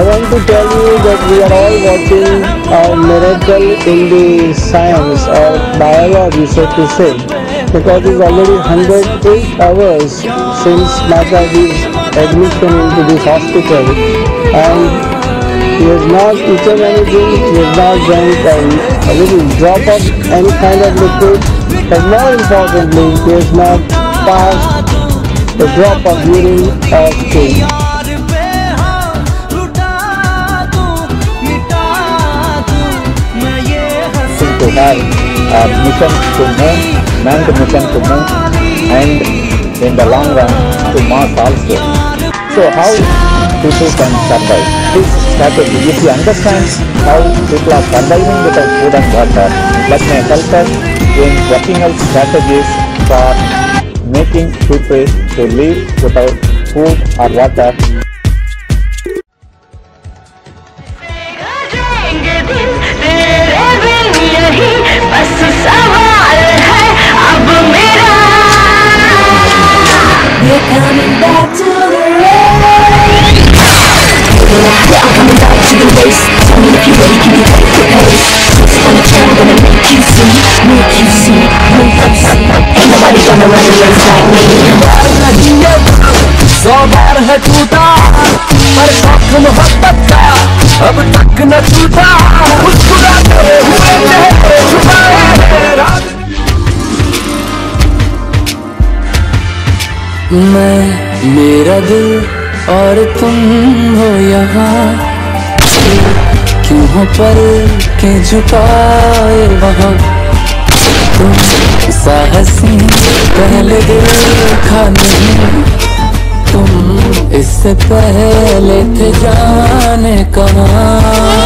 I want to tell you that we are all watching a miracle in the science or biology, so to say, because it's already 108 hours since Mataji's admission into this hospital and he has not eaten anything, he has not drank a, little drop of any kind of liquid, but more importantly, he has not passed a drop of urine or poo. A uh, mission to moon, manned mission to moon, and in the long run to Mars also. So how people can survive? This strategy, if you understand how people are surviving without food and water, that may help us in working out strategies for making people to live without food or water coming back to the rain Yeah, I'm coming back to the race Tell me if you're ready, can you take the pace Twist on the chain, gonna make you see Make you see, make you see Ain't nobody gonna run a race like me सौ बार है टूटा पर शौक मोहब्बत का अब तक न टूटा मुस्कुराते हुए मैं, मेरा दिल और तुम हो यहाँ। क्यों पर के झुकाए वहाँ? तुम साहसी, पहले देखा नहीं। तुम इससे पहले थे जाने कहाँ।